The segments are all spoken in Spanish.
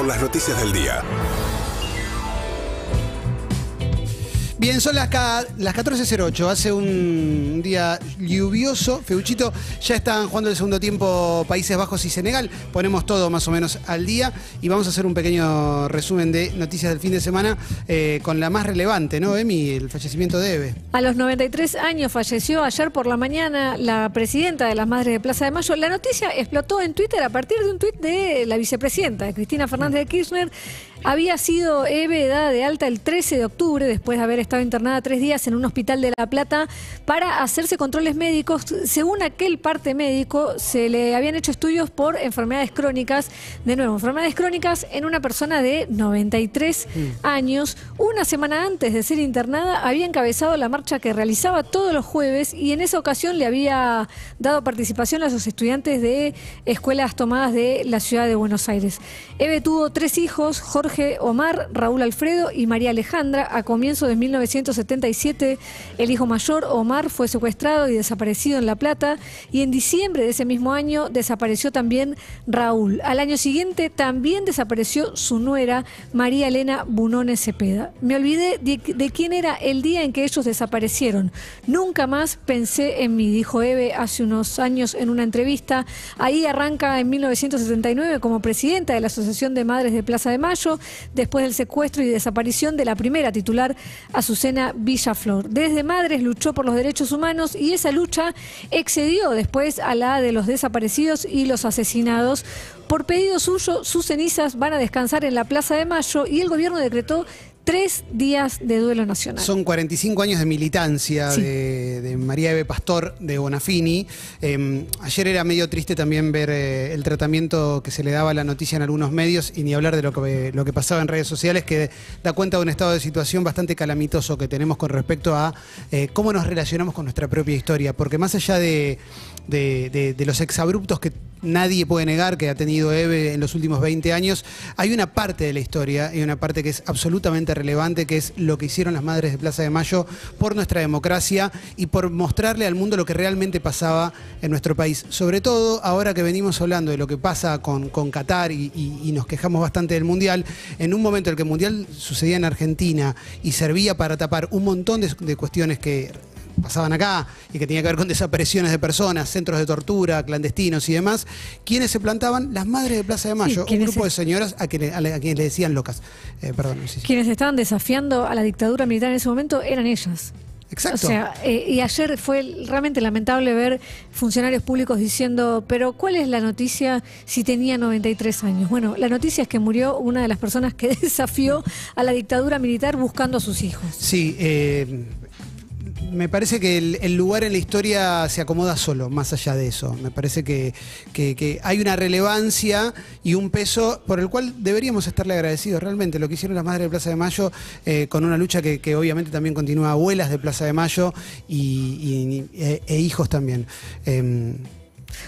por las noticias del día. Bien, son las, las 14.08. Hace un día lluvioso. Feuchito, ya están jugando el segundo tiempo Países Bajos y Senegal. Ponemos todo más o menos al día y vamos a hacer un pequeño resumen de noticias del fin de semana eh, con la más relevante, ¿no, Emi? El fallecimiento de Eve. A los 93 años falleció ayer por la mañana la presidenta de las Madres de Plaza de Mayo. La noticia explotó en Twitter a partir de un tuit de la vicepresidenta, de Cristina Fernández de Kirchner. Había sido Eve dada de alta el 13 de octubre, después de haber estado internada tres días en un hospital de La Plata, para hacerse controles médicos. Según aquel parte médico, se le habían hecho estudios por enfermedades crónicas. De nuevo, enfermedades crónicas en una persona de 93 años. Una semana antes de ser internada, había encabezado la marcha que realizaba todos los jueves y en esa ocasión le había dado participación a los estudiantes de escuelas tomadas de la ciudad de Buenos Aires. Eve tuvo tres hijos, Jorge Omar, Raúl Alfredo y María Alejandra. A comienzos de 1977, el hijo mayor, Omar, fue secuestrado y desaparecido en La Plata y en diciembre de ese mismo año desapareció también Raúl. Al año siguiente también desapareció su nuera, María Elena Bunones Cepeda. Me olvidé de, de quién era el día en que ellos desaparecieron. Nunca más pensé en mí, dijo Eve hace unos años en una entrevista. Ahí arranca en 1979 como presidenta de la Asociación de Madres de Plaza de Mayo, después del secuestro y desaparición de la primera titular, Azucena Villaflor. Desde Madres luchó por los derechos humanos y esa lucha excedió después a la de los desaparecidos y los asesinados. Por pedido suyo, sus cenizas van a descansar en la Plaza de Mayo y el gobierno decretó tres días de duelo nacional. Son 45 años de militancia Sí. de, de María Eve Pastor de Bonafini. Eh, ayer era medio triste también ver eh, el tratamiento que se le daba a la noticia en algunos medios y ni hablar de lo que, lo que pasaba en redes sociales, que da cuenta de un estado de situación bastante calamitoso que tenemos con respecto a eh, cómo nos relacionamos con nuestra propia historia. Porque más allá de, de- de- de los exabruptos que nadie puede negar que ha tenido Eve en los últimos 20 años, hay una parte de la historia y una parte que es absolutamente relevante, que es lo que hicieron las madres de Plaza de Mayo por nuestra democracia y por mostrarle al mundo lo que realmente pasaba en nuestro país. Sobre todo ahora que venimos hablando de lo que pasa con, Qatar y, nos quejamos bastante del Mundial, en un momento en el que el Mundial sucedía en Argentina y servía para tapar un montón de cuestiones que pasaban acá y que tenía que ver con desapariciones de personas, centros de tortura, clandestinos y demás, quienes se plantaban las madres de Plaza de Mayo, un grupo de señoras a, quienes- quienes le decían locas. Eh, perdón, sí, sí. Quienes estaban desafiando a la dictadura militar en ese momento eran ellas. Exacto. O sea, eh, y ayer fue realmente lamentable ver funcionarios públicos diciendo, pero ¿cuál es la noticia si tenía 93 años? Bueno, la noticia es que murió una de las personas que desafió a la dictadura militar buscando a sus hijos. Sí, eh, me parece que el, lugar en la historia se acomoda solo, más allá de eso. Me parece que, hay una relevancia y un peso por el cual deberíamos estarle agradecidos realmente. Lo que hicieron las madres de Plaza de Mayo eh, con una lucha que, obviamente también continúa abuelas de Plaza de Mayo y, e, e hijos también. Eh,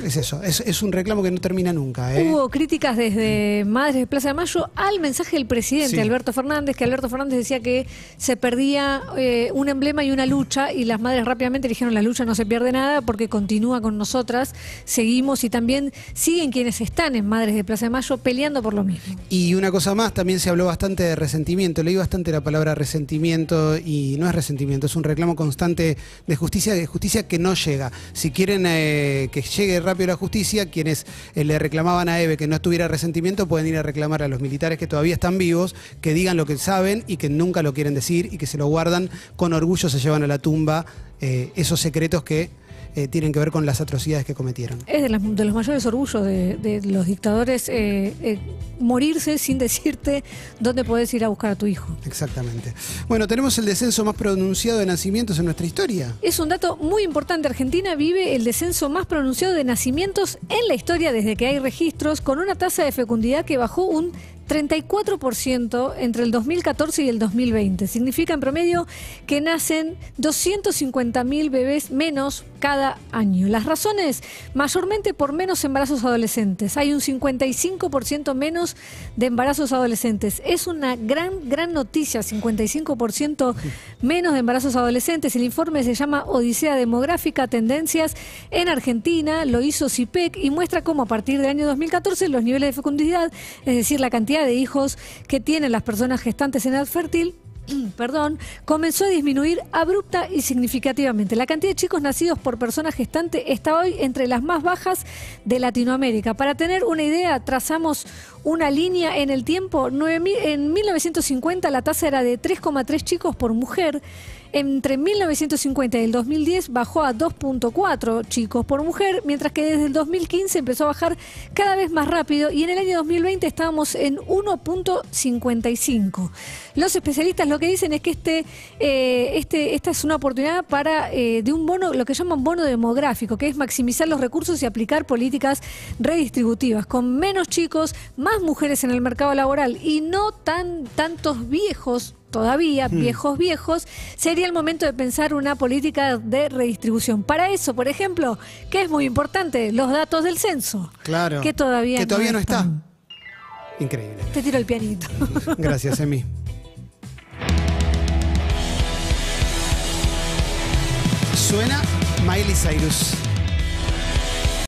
es eso, es, es un reclamo que no termina nunca. ¿eh? Hubo críticas desde Madres de Plaza de Mayo al mensaje del presidente Sí. Alberto Fernández, que Alberto Fernández decía que se perdía eh, un emblema y una lucha, y las madres rápidamente dijeron la lucha no se pierde nada porque continúa con nosotras, seguimos y también siguen quienes están en Madres de Plaza de Mayo peleando por lo mismo. Y una cosa más, también se habló bastante de resentimiento. Leí bastante la palabra resentimiento y no es resentimiento, es un reclamo constante de justicia, de justicia que no llega. Si quieren eh, que llegue rápido la justicia, quienes eh, le reclamaban a Eve que no estuviera resentimiento pueden ir a reclamar a los militares que todavía están vivos, que digan lo que saben y que nunca lo quieren decir y que se lo guardan. Con orgullo, se llevan a la tumba eh, esos secretos que eh, tienen que ver con las atrocidades que cometieron. Es de, las- de los mayores orgullos de, de los dictadores eh, eh, morirse sin decirte dónde podés ir a buscar a tu hijo. Exactamente. Bueno, tenemos el descenso más pronunciado de nacimientos en nuestra historia. Es un dato muy importante. Argentina vive el descenso más pronunciado de nacimientos en la historia desde que hay registros, con una tasa de fecundidad que bajó un 34% entre el 2014 y el 2020. Significa en promedio que nacen 250.000 bebés menos cada año. Las razones, mayormente por menos embarazos adolescentes. Hay un 55% menos de embarazos adolescentes. Es una gran, gran noticia, 55% menos de embarazos adolescentes. El informe se llama Odisea Demográfica, Tendencias en Argentina, lo hizo CIPEC y muestra cómo a partir del año 2014 los niveles de fecundidad, es decir, la cantidad de hijos que tienen las personas gestantes en edad fértil perdón, comenzó a disminuir abrupta y significativamente. La cantidad de chicos nacidos por persona gestante está hoy entre las más bajas de Latinoamérica. Para tener una idea, trazamos una línea en el tiempo. En 1950 la tasa era de 3,3 chicos por mujer. Entre 1950 y el 2010 bajó a 2.4 chicos por mujer, mientras que desde el 2015 empezó a bajar cada vez más rápido y en el año 2020 estábamos en 1.55. Los especialistas lo que dicen es que este, eh, este, esta es una oportunidad para eh, de un bono, lo que llaman bono demográfico, que es maximizar los recursos y aplicar políticas redistributivas, con menos chicos, más mujeres en el mercado laboral y no tan tantos viejos todavía, hmm. viejos viejos, sería el momento de pensar una política de redistribución. Para eso, por ejemplo, que es muy importante, los datos del censo. Claro. Que todavía, que todavía no, está. Increíble. Te tiro el pianito. Gracias, Emi. Suena Miley Cyrus.